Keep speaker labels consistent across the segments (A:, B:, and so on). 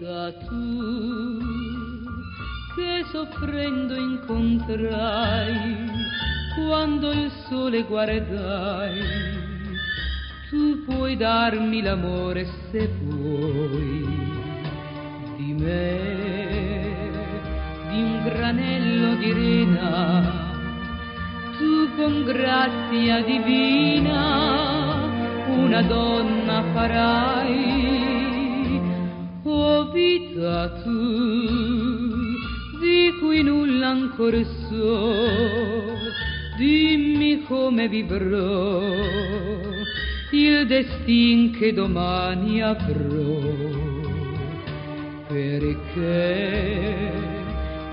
A: amica tu che soffrendo incontrai quando il sole guardai tu puoi darmi l'amore se vuoi. Di me di un granello di rena tu con grazia divina una donna farai vita tu, di cui nulla ancora so dimmi come vivrò il destin che domani avrò, perché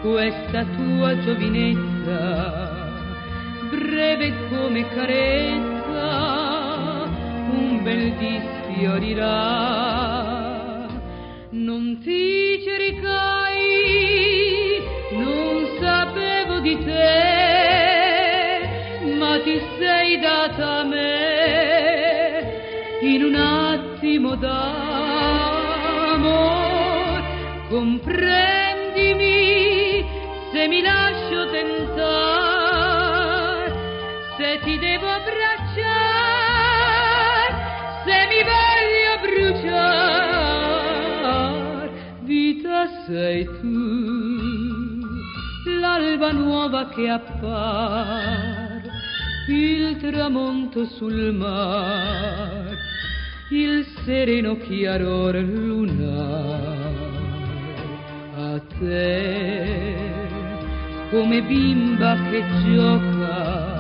A: questa tua giovinezza, breve come carezza, un bel dì sfiorirà. Non ti cercai, non sapevo di te ti sei data a me in un attimo d'amor. Comprendimi se mi lascio tentare, se ti devo abbracciare, sei tu, l'alba nuova che appare il tramonto sul mar, il sereno chiaror lunar. A te, come bimba che gioca,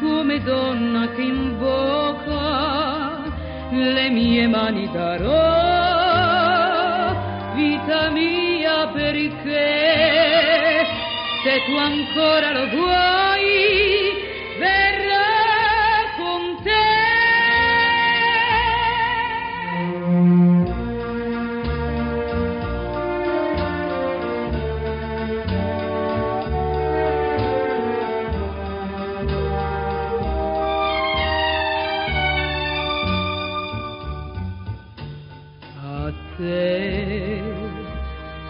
A: come donna che invoca, le mie mani darò, vita mia perché, se tu ancora lo vuoi,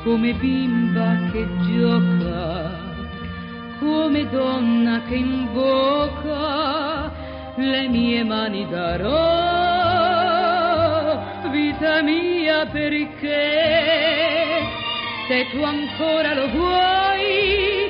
A: come bimba che gioca, come donna che invoca, le mie mani darò, vita mia perché, se tu ancora lo vuoi,